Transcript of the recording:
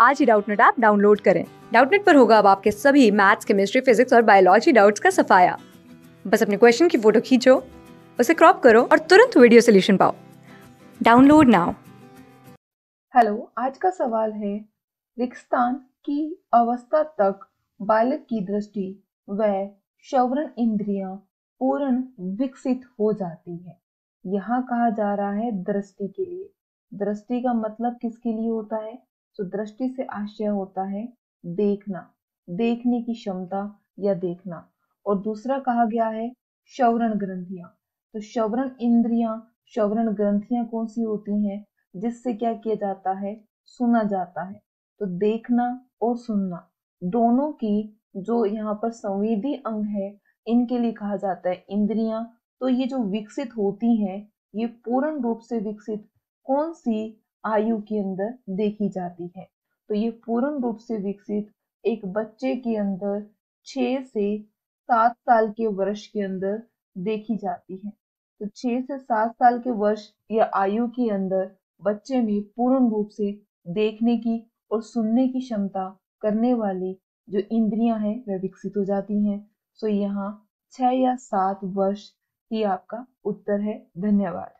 आज ही Doubtnut app download करें। डाउटनेट पर होगा अब आपके सभी मैथ्स, केमिस्ट्री, फिजिक्स और बायोलॉजी डाउट्स का सफाया। बस अपने क्वेश्चन की फ़ोटो खींचो, उसे क्रॉप करो और तुरंत वीडियो सोल्यूशन पाओ। Download now. हेलो, आज का सवाल है रिक्स्थान की अवस्था तक बालक की दृष्टि व श्रवण इंद्रियाँ पूर्ण विकसित हो जाती है। यहाँ कहा जा रहा है दृष्टि के लिए। दृष्टि का मतलब किसके लिए होता है? तो दृष्टि से आशय होता है, देखना, देखने की क्षमता या देखना। और दूसरा कहा गया है श्रवण ग्रंथियाँ। तो श्रवण इंद्रियाँ श्रवण ग्रंथियाँ कौन सी होती हैं, जिससे क्या किया जाता है, सुना जाता है। तो देखना और सुनना, दोनों की जो यहाँ पर संवेदी अंग है, इनके लिए कहा जाता है इंद्रियाँ। तो ये जो विकसित होती हैं, ये पूर्ण रूप से विकसित कौन सी आयु के अंदर देखी जाती है। तो ये पूर्ण रूप से विकसित एक बच्चे के अंदर छह से सात साल के वर्ष के अंदर देखी जाती है। तो छह से सात साल के वर्ष या आयु के अंदर बच्चे में पूर्ण रूप से देखने की और सुनने की क्षमता करने वाली जो इंद्रियाँ हैं वह विकसित हो जाती हैं। सो यहाँ छह या सात वर्ष ही आपका उत्तर है। धन्यवाद।